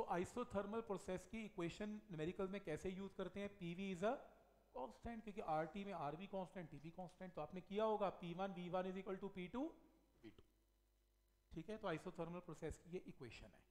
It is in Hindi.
तो आइसोथर्मल प्रोसेस की इक्वेशन न्यूमेरिकल में कैसे यूज़ करते हैं? P V is a constant क्योंकि आर टी में R V constant T V constant तो आपने किया होगा P one V one is equal to P two P two ठीक है तो आइसोथर्मल प्रोसेस की ये इक्वेशन है।